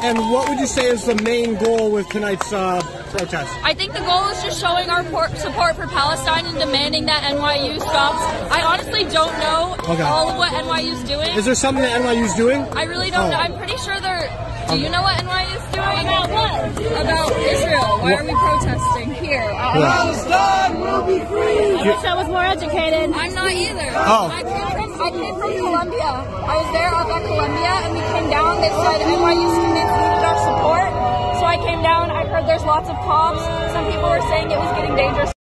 And what would you say is the main goal with tonight's uh, protest? I think the goal is just showing our por- support for Palestine and demanding that NYU stops. I honestly don't know Okay. all of what NYU is doing. Is there something that NYU's doing? I really don't Oh. know. I'm pretty sure they're. Do you know what NYU is doing? About what? About Israel. Why are we protesting here? Palestine will be free. I wish I was more educated. I'm not either. Oh. I came from I came from Columbia. I was there up at Columbia and we came down. They said NYU heard there's lots of cops. Some people were saying it was getting dangerous.